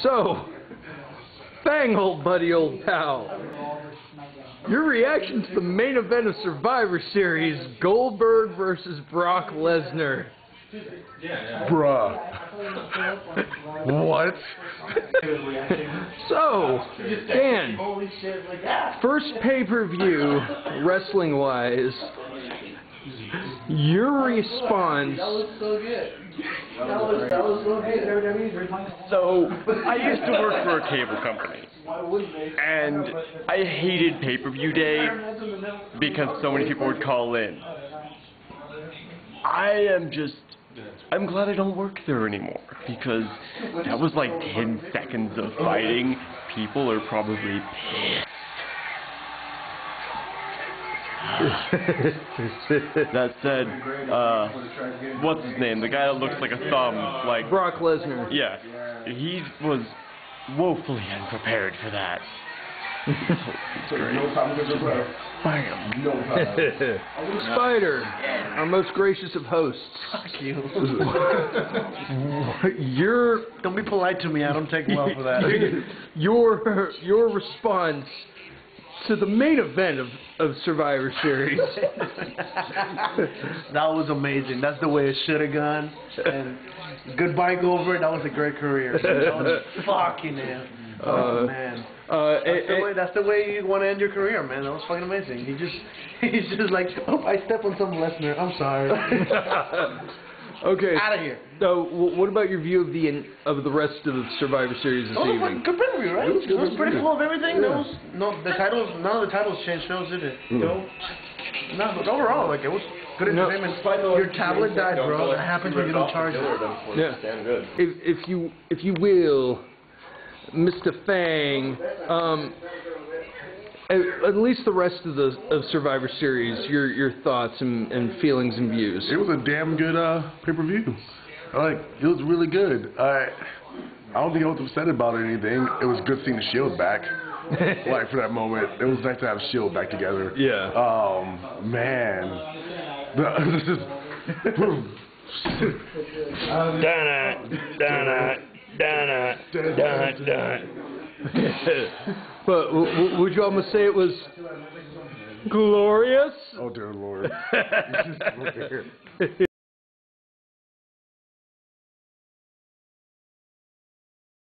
So, Fang, old buddy, old pal. Your reaction to the main event of Survivor Series, Goldberg versus Brock Lesnar. Bruh. what? so, Dan, first pay-per-view, wrestling-wise, your response So, I used to work for a cable company. And I hated pay-per-view day because so many people would call in. I am just I'm glad I don't work there anymore because that was like 10 seconds of fighting. People are probably pissed. that said, uh, what's his name? The guy that looks like a thumb, like Brock Lesnar. yeah, he was woefully unprepared for that. It's great. Bam. Spider, our most gracious of hosts. Fuck you. your Don't be polite to me. I don't take well for that. your your response to the main event of, of Survivor Series. that was amazing. That's the way it should have gone. And goodbye, Goldberg. That was a great career. That was fucking hell. Oh Uh, man. Uh, That's the, eh, way, that's the way you want to end your career, man. That was fucking amazing. He just, he's just like, oh, I stepped on some Lesnar. I'm sorry. Okay. Out of here. So, wh- what about your view of the in, of the rest of the Survivor Series this That was evening? good pay-per-view, right? It was, good, it was pretty full of everything. There was no the titles. None of the titles changed shows, did it? No. No, but overall, like it was good No. entertainment. Your tablet died, bro. That happens when you don't charge it. Yeah. If, if you if you will, Mr. Fang, um, at, at least the rest of the of Survivor Series, your your thoughts and, and feelings and views. It was a damn good uh, pay-per-view. I like, it was really good. I, I don't think I was upset about it or anything. It was good seeing the Shield back. like, for that moment. It was nice to have Shield back together. Yeah. Um, man. This is... Dun dun dun dun dun. But w- w- would you almost say it was glorious? oh, dear Lord.